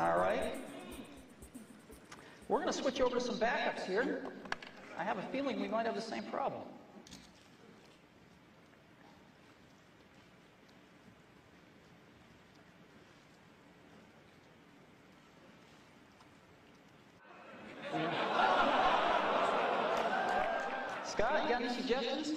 All right. We're going to switch over to some backups here. I have a feeling we might have the same problem. Scott, got any suggestions?